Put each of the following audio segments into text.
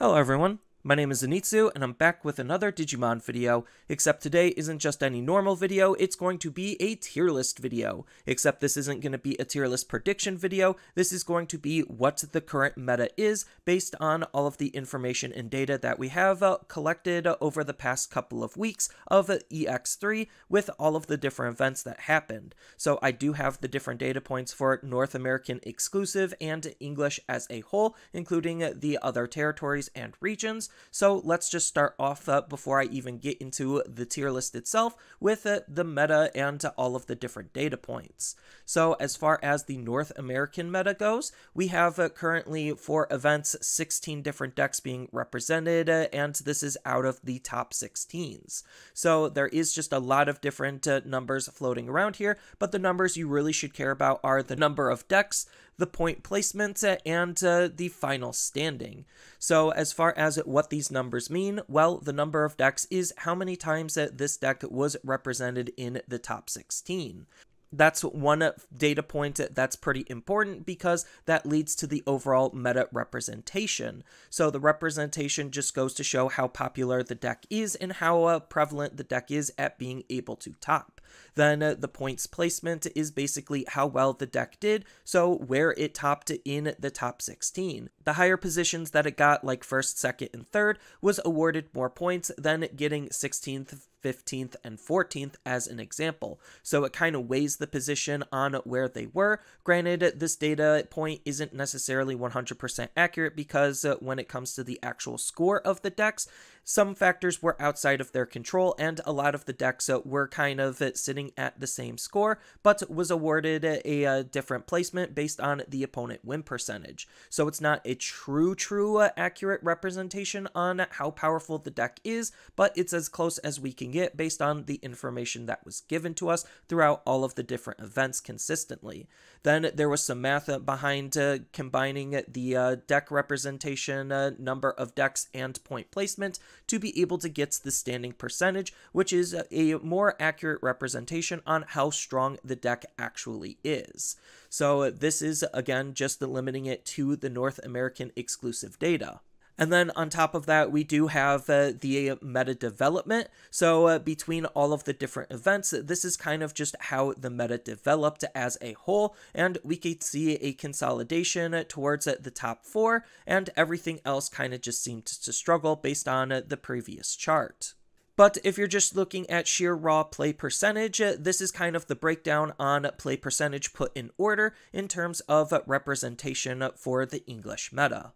Hello everyone, my name is Xanitsu, and I'm back with another Digimon video, except today isn't just any normal video, it's going to be a tier list video. Except this isn't going to be a tier list prediction video, this is going to be what the current meta is, based on all of the information and data that we have uh, collected over the past couple of weeks of EX3, with all of the different events that happened. So I do have the different data points for North American exclusive and English as a whole, including the other territories and regions. So let's just start off uh, before I even get into the tier list itself with uh, the meta and all of the different data points. So as far as the North American meta goes, we have uh, currently for events 16 different decks being represented, uh, and this is out of the top 16s. So there is just a lot of different uh, numbers floating around here, but the numbers you really should care about are the number of decks, the point placement, uh, and uh, the final standing. So as far as what these numbers mean, well, the number of decks is how many times that this deck was represented in the top 16 that's one data point that's pretty important because that leads to the overall meta representation. So the representation just goes to show how popular the deck is and how uh, prevalent the deck is at being able to top. Then uh, the points placement is basically how well the deck did, so where it topped in the top 16. The higher positions that it got, like first, second, and third, was awarded more points than getting 16th, 15th, and 14th as an example. So it kind of weighs the position on where they were. Granted, this data point isn't necessarily 100% accurate because uh, when it comes to the actual score of the decks, some factors were outside of their control, and a lot of the decks uh, were kind of uh, sitting at the same score, but was awarded a, a, different placement based on the opponent win percentage. So it's not a true, true uh, accurate representation on how powerful the deck is, but it's as close as we can get based on the information that was given to us throughout all of the different events consistently. Then there was some math behind uh, combining the uh, deck representation, uh, number of decks, and point placement to be able to get the standing percentage, which is a more accurate representation on how strong the deck actually is. So this is, again, just limiting it to the North American exclusive data. And then on top of that, we do have uh, the meta development. So uh, between all of the different events, this is kind of just how the meta developed as a whole. And we could see a consolidation towards uh, the top four, and everything else kind of just seemed to struggle based on uh, the previous chart. But if you're just looking at sheer raw play percentage, uh, this is kind of the breakdown on play percentage put in order in terms of representation for the English meta.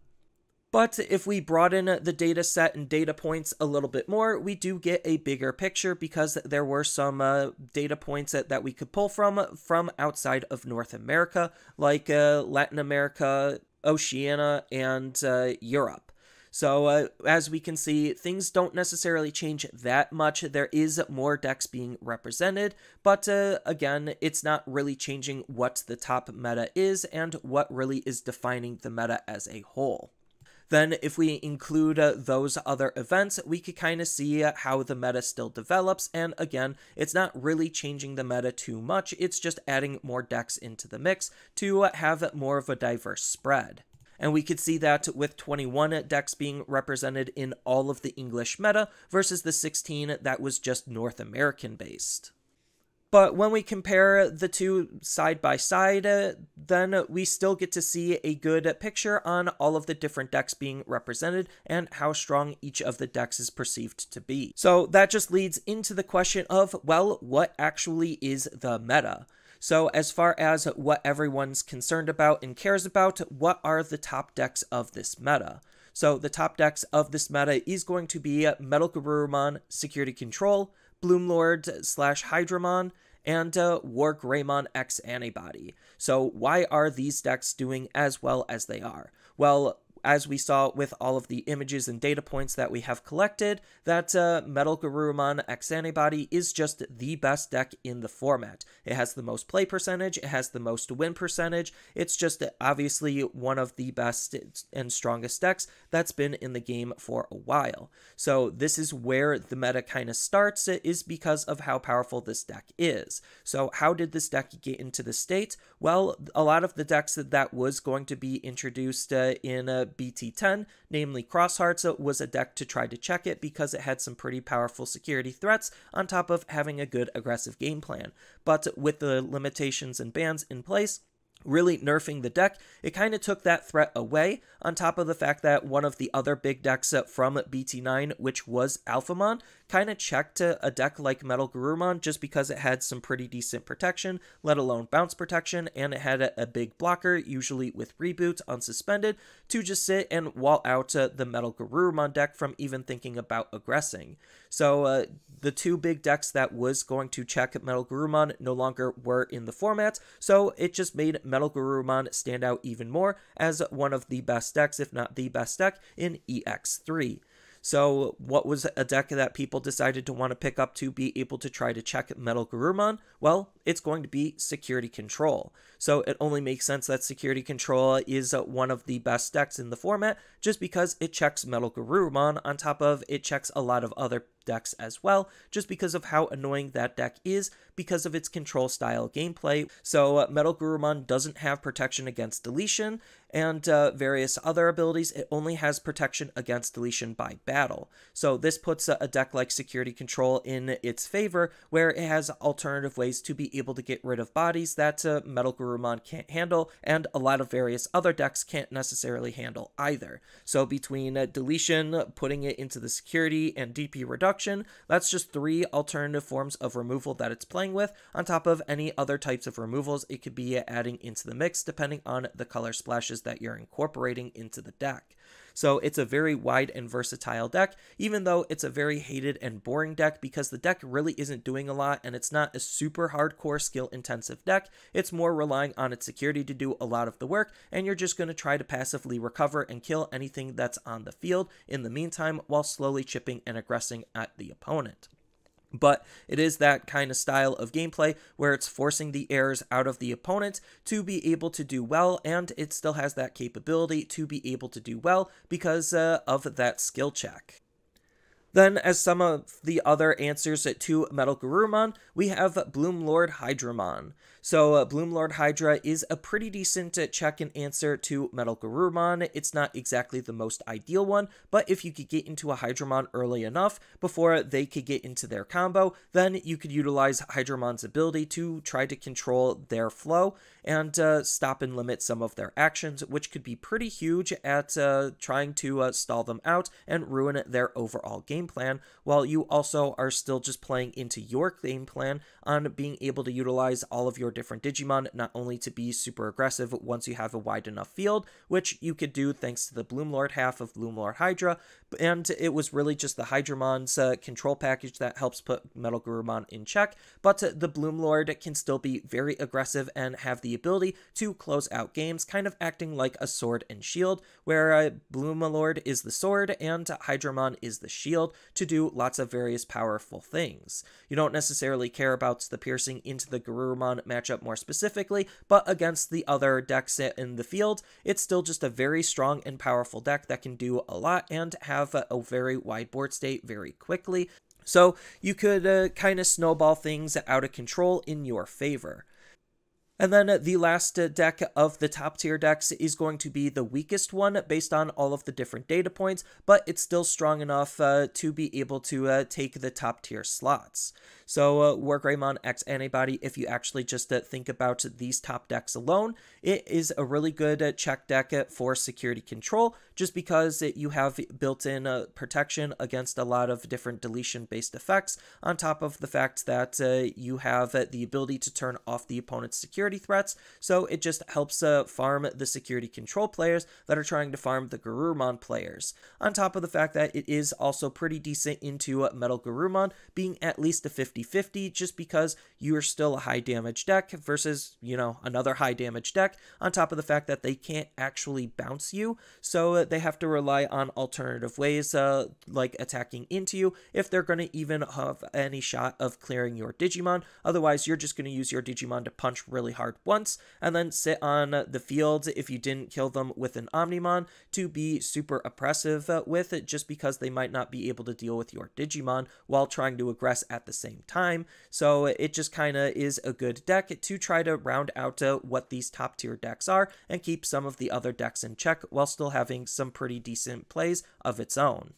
But if we broaden the data set and data points a little bit more, we do get a bigger picture because there were some uh, data points that, that we could pull from from outside of North America, like uh, Latin America, Oceania, and uh, Europe. So uh, as we can see, things don't necessarily change that much. There is more decks being represented, but uh, again, it's not really changing what the top meta is and what really is defining the meta as a whole. Then if we include uh, those other events, we could kind of see uh, how the meta still develops. And again, it's not really changing the meta too much. It's just adding more decks into the mix to uh, have more of a diverse spread. And we could see that with 21 decks being represented in all of the English meta versus the 16 that was just North American based. But when we compare the two side by side, uh, then we still get to see a good picture on all of the different decks being represented and how strong each of the decks is perceived to be. So that just leads into the question of, well, what actually is the meta? So, as far as what everyone's concerned about and cares about, what are the top decks of this meta? So, the top decks of this meta is going to be Metal Garurumon, Security Control, Bloomlord slash Hydramon, and uh, War Greymon X Antibody. So why are these decks doing as well as they are? Well, as we saw with all of the images and data points that we have collected, that uh, Metal Garurumon X Antibody is just the best deck in the format. It has the most play percentage, it has the most win percentage, it's just obviously one of the best and strongest decks that's been in the game for a while. So this is where the meta kind of starts, it is because of how powerful this deck is. So how did this deck get into the state? Well, a lot of the decks that, that was going to be introduced uh, in uh, BT10, namely Crosshearts, uh, was a deck to try to check it because it had some pretty powerful security threats on top of having a good aggressive game plan. But with the limitations and bans in place, really nerfing the deck, it kind of took that threat away, on top of the fact that one of the other big decks uh, from BT9, which was Alphamon, kind of checked a deck like Metal Garurumon just because it had some pretty decent protection, let alone bounce protection, and it had a, a big blocker, usually with Reboot unsuspended, to just sit and wall out uh, the Metal Garurumon deck from even thinking about aggressing. So uh, the two big decks that was going to check Metal Garurumon no longer were in the format, so it just made Metal Garurumon stand out even more as one of the best decks, if not the best deck, in EX3. So, what was a deck that people decided to want to pick up to be able to try to check Metal Garurumon? Well, it's going to be Security Control. So, it only makes sense that Security Control is one of the best decks in the format just because it checks Metal Garurumon on top of it checks a lot of other decks as well, just because of how annoying that deck is because of its control style gameplay. So, Metal Garurumon doesn't have protection against deletion, and uh, various other abilities, it only has protection against deletion by battle. So this puts a, deck like Security Control in its favor, where it has alternative ways to be able to get rid of bodies that uh, Metal Garurumon can't handle, and a lot of various other decks can't necessarily handle either. So between uh, deletion, putting it into the security, and DP reduction, that's just three alternative forms of removal that it's playing with, on top of any other types of removals it could be adding into the mix, depending on the color splashes that you're incorporating into the deck. So it's a very wide and versatile deck, even though it's a very hated and boring deck because the deck really isn't doing a lot and it's not a super hardcore skill intensive deck. It's more relying on its security to do a lot of the work, and you're just going to try to passively recover and kill anything that's on the field in the meantime while slowly chipping and aggressing at the opponent. But it is that kind of style of gameplay where it's forcing the errors out of the opponent to be able to do well, and it still has that capability to be able to do well because uh, of that skill check. Then, as some of the other answers to Metal Garurumon, we have Bloomlord Hydramon. So, uh, Bloomlord Hydra is a pretty decent uh, check and answer to Metal Garurumon. It's not exactly the most ideal one, but if you could get into a Hydramon early enough before they could get into their combo, then you could utilize Hydramon's ability to try to control their flow and uh, stop and limit some of their actions, which could be pretty huge at uh, trying to uh, stall them out and ruin their overall game plan, while you also are still just playing into your game plan on being able to utilize all of your different Digimon, not only to be super aggressive once you have a wide enough field, which you could do thanks to the Bloomlord half of Bloomlord Hydra, and it was really just the Hydramon's uh, control package that helps put Metal Garurumon in check, but the Bloomlord can still be very aggressive and have the ability to close out games, kind of acting like a sword and shield, where uh, Bloomlord is the sword and Hydramon is the shield to do lots of various powerful things. You don't necessarily care about the piercing into the Garurumon matchup more specifically, but against the other decks in the field, it's still just a very strong and powerful deck that can do a lot and have a very wide board state very quickly. So you could uh, kind of snowball things out of control in your favor. And then the last deck of the top tier decks is going to be the weakest one based on all of the different data points, but it's still strong enough uh, to be able to uh, take the top tier slots. So, uh, Wargreymon X Antibody, if you actually just uh, think about these top decks alone, it is a really good uh, check deck for security control, just because it, you have built in uh, protection against a lot of different deletion based effects, on top of the fact that uh, you have uh, the ability to turn off the opponent's security threats. So, it just helps farm the security control players that are trying to farm the Garurumon players. On top of the fact that it is also pretty decent into Metal Garurumon, being at least a 50 50-50 just because you're still a high damage deck versus, you know, another high damage deck on top of the fact that they can't actually bounce you. So uh, they have to rely on alternative ways uh, like attacking into you if they're going to even have any shot of clearing your Digimon. Otherwise, you're just going to use your Digimon to punch really hard once, and then sit on the field if you didn't kill them with an Omnimon to be super oppressive uh, with it just because they might not be able to deal with your Digimon while trying to aggress at the same time. So it just kind of is a good deck to try to round out uh, what these top tier decks are and keep some of the other decks in check while still having some pretty decent plays of its own.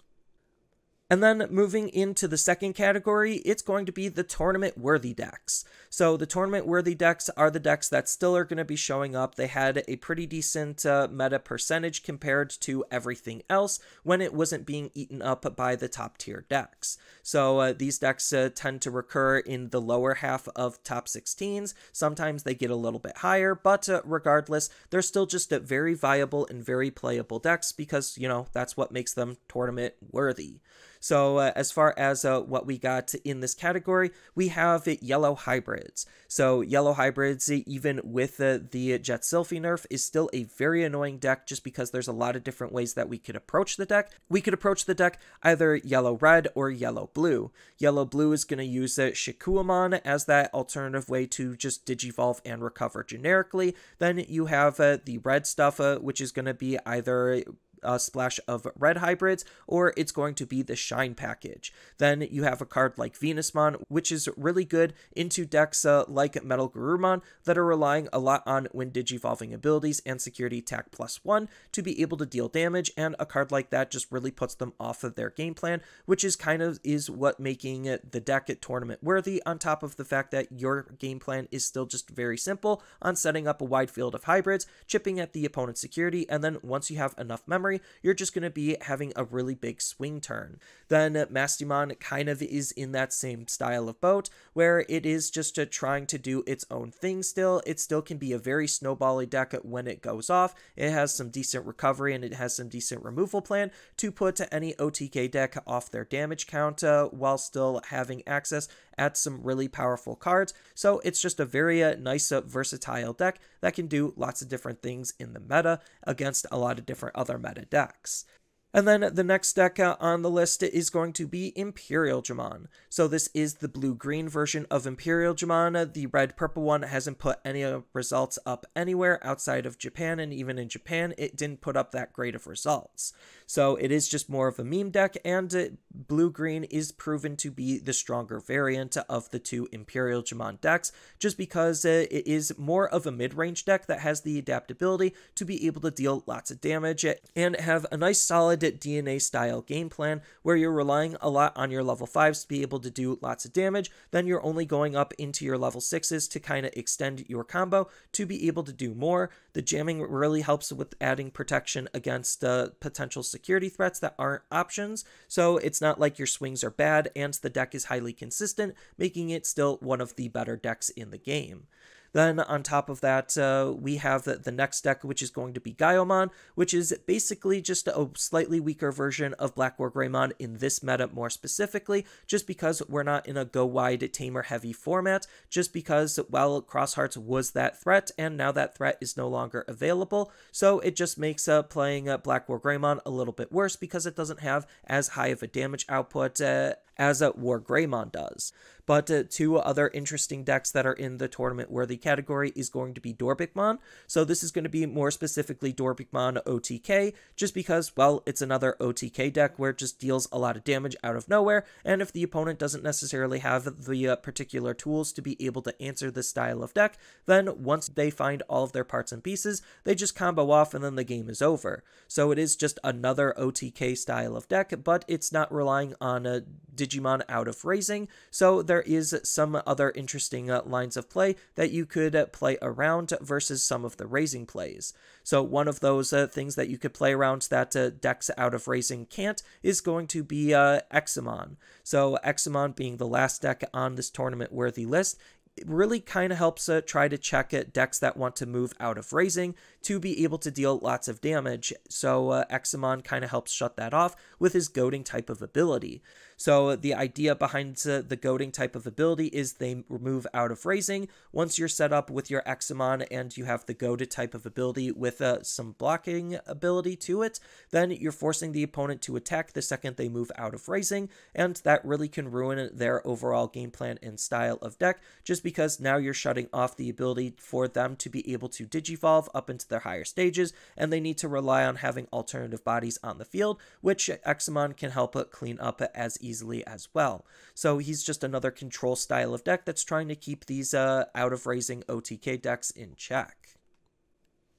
And then moving into the second category, it's going to be the tournament worthy decks. So the tournament worthy decks are the decks that still are going to be showing up. They had a pretty decent uh, meta percentage compared to everything else when it wasn't being eaten up by the top tier decks. So uh, these decks uh, tend to recur in the lower half of top 16s. Sometimes they get a little bit higher, but uh, regardless, they're still just very viable and very playable decks because, you know, that's what makes them tournament worthy. So uh, as far as uh, what we got in this category, we have yellow hybrids. So yellow hybrids, even with uh, the Jet Sylphie nerf, is still a very annoying deck just because there's a lot of different ways that we could approach the deck. We could approach the deck either yellow-red or yellow-blue. Yellow-blue is going to use uh, Shikuamon as that alternative way to just digivolve and recover generically. Then you have uh, the red stuff, uh, which is going to be either a splash of red hybrids, or it's going to be the Shine package. Then you have a card like Venusmon, which is really good into decks uh, like Metal Garurumon that are relying a lot on when digivolving abilities and security attack plus one to be able to deal damage, and a card like that just really puts them off of their game plan, which is kind of is what making the deck at tournament worthy, on top of the fact that your game plan is still just very simple on setting up a wide field of hybrids, chipping at the opponent's security, and then once you have enough memory memory, you're just going to be having a really big swing turn. Then Mastimon kind of is in that same style of boat, where it is just trying to do its own thing still. It still can be a very snowbally deck when it goes off. It has some decent recovery and it has some decent removal plan to put any OTK deck off their damage count uh, while still having access at some really powerful cards. So it's just a very uh, nice, uh, versatile deck that can do lots of different things in the meta against a lot of different other meta decks. And then the next deck uh, on the list is going to be Imperialdramon. So this is the blue-green version of Imperialdramon. The red-purple one hasn't put any results up anywhere outside of Japan, and even in Japan, it didn't put up that great of results. So it is just more of a meme deck, and blue-green is proven to be the stronger variant of the two Imperialdramon decks, just because uh, it is more of a mid-range deck that has the adaptability to be able to deal lots of damage and have a nice solid DNA style game plan where you're relying a lot on your level 5s to be able to do lots of damage, then you're only going up into your level 6s to kind of extend your combo to be able to do more. The jamming really helps with adding protection against uh, potential security threats that aren't options, so it's not like your swings are bad and the deck is highly consistent, making it still one of the better decks in the game. Then on top of that, uh, we have the, the, next deck, which is going to be Gaiomon, which is basically just a slightly weaker version of Black War Greymon in this meta more specifically, just because we're not in a go wide tamer heavy format, just because, well, Crosshearts was that threat, and now that threat is no longer available, so it just makes uh, playing uh, Black War Greymon a little bit worse because it doesn't have as high of a damage output uh, as uh, War Greymon does. But uh, two other interesting decks that are in the tournament worthy category is going to be Dorbickmon. So this is going to be more specifically Dorbickmon OTK, just because, well, it's another OTK deck where it just deals a lot of damage out of nowhere, and if the opponent doesn't necessarily have the uh, particular tools to be able to answer this style of deck, then once they find all of their parts and pieces, they just combo off and then the game is over. So it is just another OTK style of deck, but it's not relying on a Digimon out of raising, so there is some other interesting uh, lines of play that you could uh, play around versus some of the raising plays. So one of those uh, things that you could play around that uh, decks out of raising can't is going to be uh, Examon. So Examon being the last deck on this tournament worthy list it really kind of helps uh, try to check at decks that want to move out of raising to be able to deal lots of damage. So uh, Examon kind of helps shut that off with his goading type of ability. So the idea behind uh, the goading type of ability is they move out of raising. Once you're set up with your Examon and you have the goaded type of ability with uh, some blocking ability to it, then you're forcing the opponent to attack the second they move out of raising, and that really can ruin their overall game plan and style of deck just because now you're shutting off the ability for them to be able to digivolve up into their higher stages, and they need to rely on having alternative bodies on the field, which Examon can help clean up as easily as well. So he's just another control style of deck that's trying to keep these uh, out of raising OTK decks in check.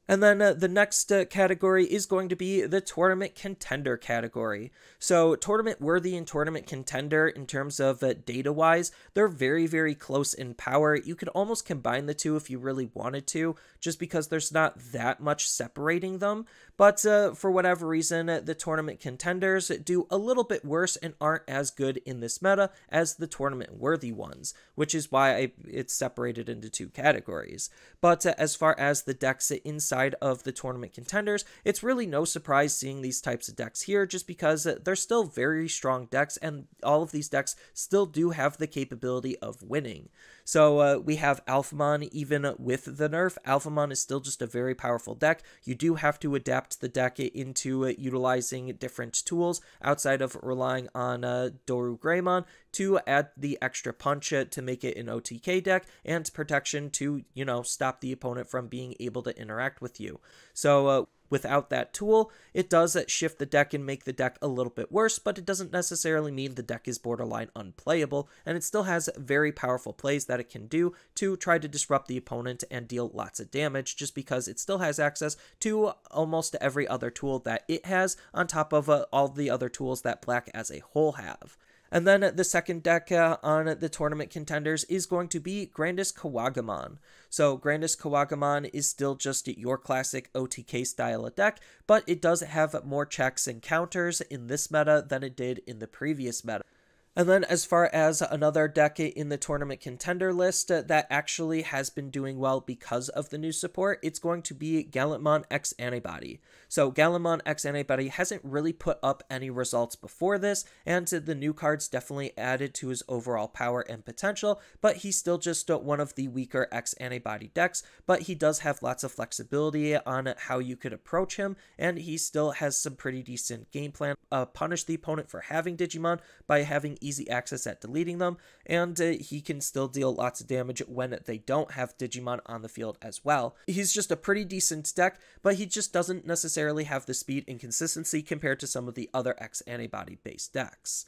And then uh, the next uh, category is going to be the tournament contender category. So, tournament worthy and tournament contender, in terms of uh, data wise, they're very, very close in power. You could almost combine the two if you really wanted to, just because there's not that much separating them. But uh, for whatever reason, the tournament contenders do a little bit worse and aren't as good in this meta as the tournament worthy ones, which is why I, it's separated into two categories. But uh, as far as the decks inside, side of the tournament contenders, it's really no surprise seeing these types of decks here just because they're still very strong decks and all of these decks still do have the capability of winning. So uh, we have Alphamon even with the nerf. Alphamon is still just a very powerful deck. You do have to adapt the deck into uh, utilizing different tools outside of relying on uh, Doru Greymon to add the extra punch uh, to make it an OTK deck and protection to, you know, stop the opponent from being able to interact with you. So uh, without that tool, it does shift the deck and make the deck a little bit worse, but it doesn't necessarily mean the deck is borderline unplayable, and it still has very powerful plays that it can do to try to disrupt the opponent and deal lots of damage, just because it still has access to almost every other tool that it has, on top of uh, all the other tools that Black as a whole have. And then the second deck uh, on the tournament contenders is going to be Grandis Kuwagamon. So Grandis Kuwagamon is still just your classic OTK style of deck, but it does have more checks and counters in this meta than it did in the previous meta. And then, as far as another deck in the tournament contender list that actually has been doing well because of the new support, it's going to be Gallantmon X Antibody. So, Gallantmon X Antibody hasn't really put up any results before this, and the new cards definitely added to his overall power and potential, but he's still just one of the weaker X Antibody decks, but he does have lots of flexibility on how you could approach him, and he still has some pretty decent game plan. Uh, punish the opponent for having Digimon by having easy access at deleting them, and uh, he can still deal lots of damage when they don't have Digimon on the field as well. He's just a pretty decent deck, but he just doesn't necessarily have the speed and consistency compared to some of the other X antibody based decks.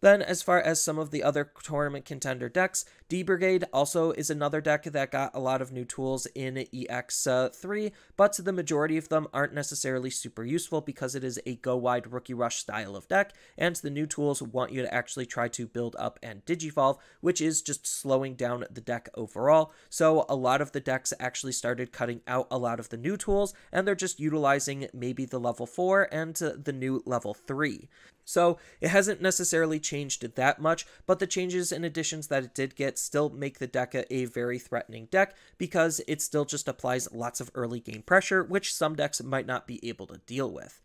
Then, as far as some of the other tournament contender decks, D Brigade also is another deck that got a lot of new tools in EX3, but the majority of them aren't necessarily super useful because it is a go wide rookie rush style of deck, and the new tools want you to actually try to build up and digivolve, which is just slowing down the deck overall. So, a lot of the decks actually started cutting out a lot of the new tools, and they're just utilizing maybe the level 4 and the new level 3. So it hasn't necessarily changed that much, but the changes and additions that it did get still make the deck a very threatening deck because it still just applies lots of early game pressure, which some decks might not be able to deal with.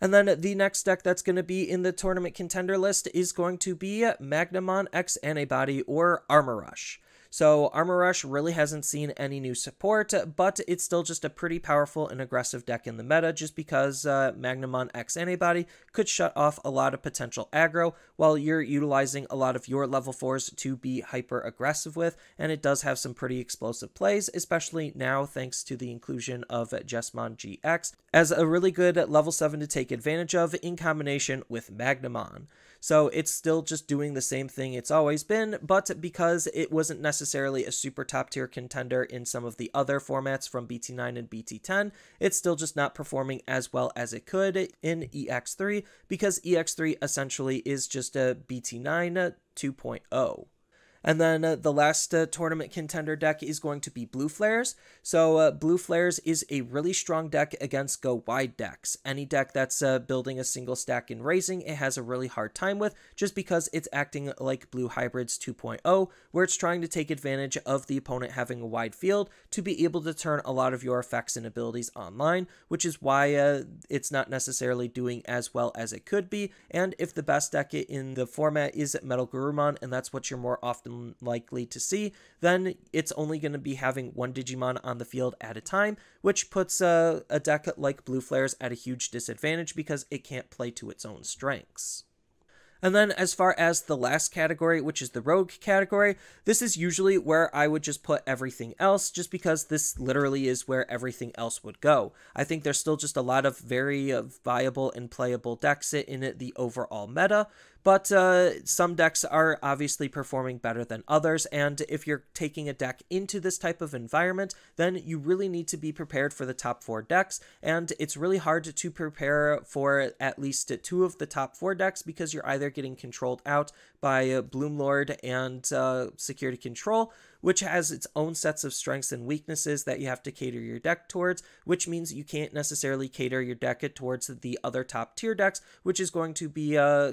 And then the next deck that's going to be in the tournament contender list is going to be Magnamon X Antibody or Armor Rush. So Armor Rush really hasn't seen any new support, but it's still just a pretty powerful and aggressive deck in the meta just because uh, Magnamon X Antibody could shut off a lot of potential aggro while you're utilizing a lot of your level 4s to be hyper aggressive with, and it does have some pretty explosive plays, especially now thanks to the inclusion of Jesmon GX as a really good level 7 to take advantage of in combination with Magnamon. So it's still just doing the same thing it's always been, but because it wasn't necessarily a super top tier contender in some of the other formats from BT9 and BT10, it's still just not performing as well as it could in EX3 because EX3 essentially is just a BT9 2.0. And then uh, the last uh, tournament contender deck is going to be Blue Flares. So uh, Blue Flares is a really strong deck against go wide decks. Any deck that's uh, building a single stack in raising, it has a really hard time with just because it's acting like Blue Hybrids 2.0, where it's trying to take advantage of the opponent having a wide field to be able to turn a lot of your effects and abilities online, which is why uh, it's not necessarily doing as well as it could be. And if the best deck in the format is Metal Garurumon, and that's what you're more often likely to see, then it's only going to be having one Digimon on the field at a time, which puts a, a deck like Blue Flares at a huge disadvantage because it can't play to its own strengths. And then as far as the last category, which is the rogue category, this is usually where I would just put everything else, just because this literally is where everything else would go. I think there's still just a lot of very uh, viable and playable decks in the overall meta, but uh, some decks are obviously performing better than others, and if you're taking a deck into this type of environment, then you really need to be prepared for the top four decks, and it's really hard to prepare for at least two of the top four decks because you're either getting controlled out by uh, Bloomlord and uh, Security Control, which has its own sets of strengths and weaknesses that you have to cater your deck towards, which means you can't necessarily cater your deck towards the other top tier decks, which is going to be uh,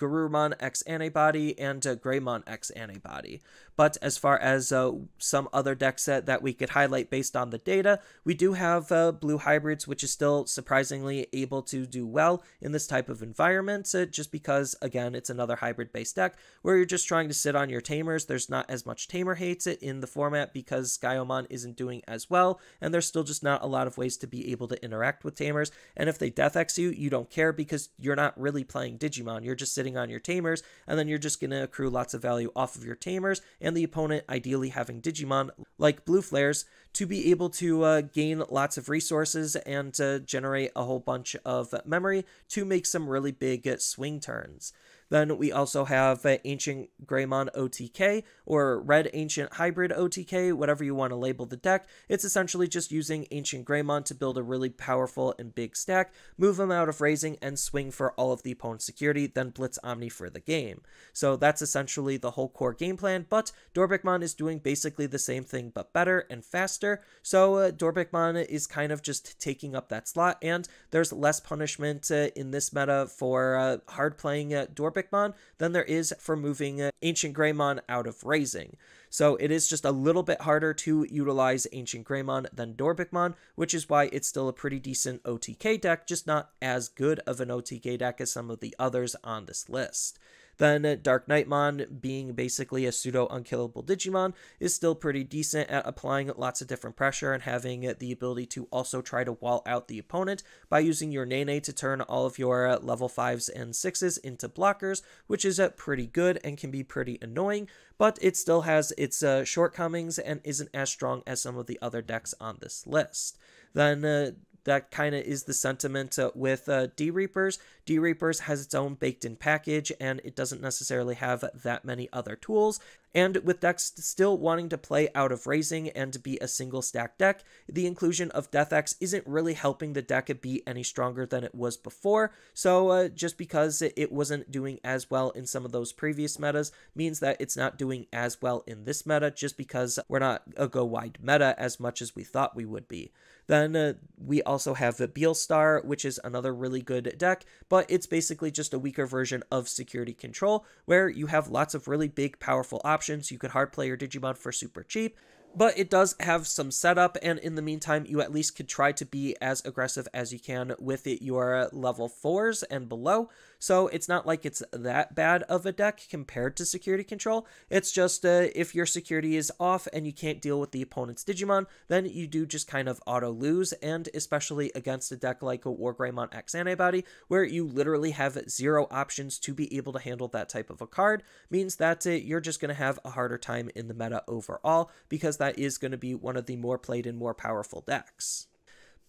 Garurumon X Antibody and uh, Greymon X Antibody. But as far as uh, some other deck set that we could highlight based on the data, we do have uh, Blue Hybrids, which is still surprisingly able to do well in this type of environment, uh, just because, again, it's another hybrid-based deck where you're just trying to sit on your Tamers. There's not as much Tamer hates it in the format because Skyomon isn't doing as well, and there's still just not a lot of ways to be able to interact with Tamers. And if they Death X you, you don't care because you're not really playing Digimon. You're just sitting on your Tamers, and then you're just going to accrue lots of value off of your Tamers, and the opponent ideally having Digimon like Blue Flares to be able to uh, gain lots of resources and uh, generate a whole bunch of memory to make some really big swing turns. Then we also have uh, Ancient Greymon OTK or Red Ancient Hybrid OTK, whatever you want to label the deck. It's essentially just using Ancient Greymon to build a really powerful and big stack, move them out of raising, and swing for all of the opponent's security, then Blitz Omni for the game. So that's essentially the whole core game plan, but Dorbickmon is doing basically the same thing but better and faster. So uh, Dorbickmon is kind of just taking up that slot, and there's less punishment uh, in this meta for uh, hard playing uh, Dorbickmon than there is for moving uh, Ancient Greymon out of Raising. So it is just a little bit harder to utilize Ancient Greymon than Dorbickmon, which is why it's still a pretty decent OTK deck, just not as good of an OTK deck as some of the others on this list. Then Dark Knightmon, being basically a pseudo unkillable Digimon, is still pretty decent at applying lots of different pressure and having the ability to also try to wall out the opponent by using your Nene to turn all of your level 5s and 6s into blockers, which is pretty good and can be pretty annoying, but it still has its uh, shortcomings and isn't as strong as some of the other decks on this list. Then uh, that kind of is the sentiment uh, with uh, D Reapers. D Reapers has its own baked in package and it doesn't necessarily have that many other tools. And with decks still wanting to play out of raising and be a single stack deck, the inclusion of Death X isn't really helping the deck be any stronger than it was before. So uh, just because it wasn't doing as well in some of those previous metas means that it's not doing as well in this meta just because we're not a go wide meta as much as we thought we would be. Then uh, we also have the Beelstar, which is another really good deck, but it's basically just a weaker version of Security Control, where you have lots of really big, powerful options. You could hard play your Digimon for super cheap, but it does have some setup and in the meantime you at least could try to be as aggressive as you can with it your level 4s and below so it's not like it's that bad of a deck compared to security control it's just uh, if your security is off and you can't deal with the opponent's digimon then you do just kind of auto lose and especially against a deck like a Wargreymon X Antibody where you literally have zero options to be able to handle that type of a card means that uh, you're just going to have a harder time in the meta overall because that is going to be one of the more played and more powerful decks.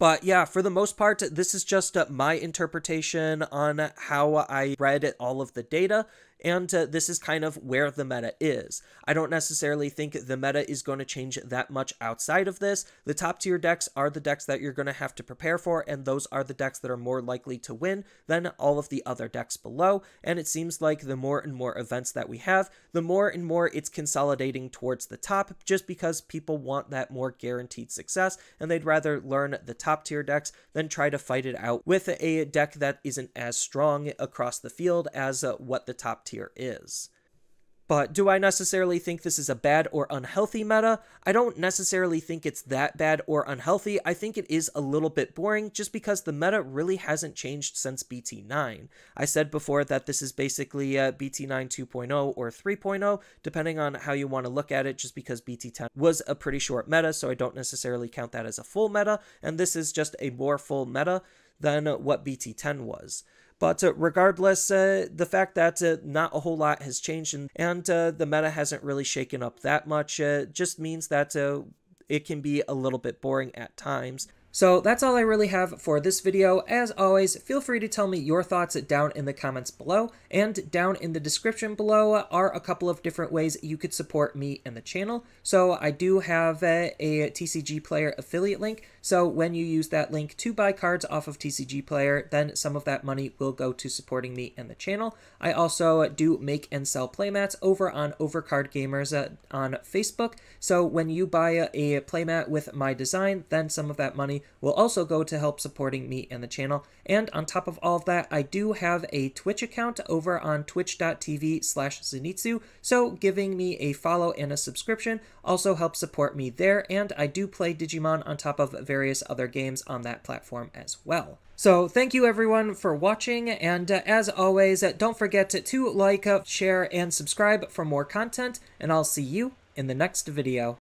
But yeah, for the most part, this is just uh, my interpretation on how I read all of the data and uh, this is kind of where the meta is. I don't necessarily think the meta is going to change that much outside of this. The top tier decks are the decks that you're going to have to prepare for, and those are the decks that are more likely to win than all of the other decks below. And it seems like the more and more events that we have, the more and more it's consolidating towards the top, just because people want that more guaranteed success, and they'd rather learn the top tier decks than try to fight it out with a deck that isn't as strong across the field as uh, what the top tier is. But do I necessarily think this is a bad or unhealthy meta? I don't necessarily think it's that bad or unhealthy. I think it is a little bit boring just because the meta really hasn't changed since BT9. I said before that this is basically uh, BT9 2.0 or 3.0, depending on how you want to look at it, just because BT10 was a pretty short meta, so I don't necessarily count that as a full meta, and this is just a more full meta than what BT10 was. But uh, regardless, uh, the fact that uh, not a whole lot has changed and, and the meta hasn't really shaken up that much just means that it can be a little bit boring at times. So that's all I really have for this video. As always, feel free to tell me your thoughts down in the comments below, and down in the description below are a couple of different ways you could support me and the channel. So I do have a, a TCG Player affiliate link, so when you use that link to buy cards off of TCG Player, then some of that money will go to supporting me and the channel. I also do make and sell playmats over on Overcard Gamers uh, on Facebook, so when you buy a, a playmat with my design, then some of that will also go to help supporting me and the channel. And on top of all of that, I do have a Twitch account over on twitch.tv slash Xanitsu, so giving me a follow and a subscription also helps support me there, and I do play Digimon on top of various other games on that platform as well. So thank you everyone for watching, and uh, as always, don't forget to, to like, uh, share, and subscribe for more content, and I'll see you in the next video.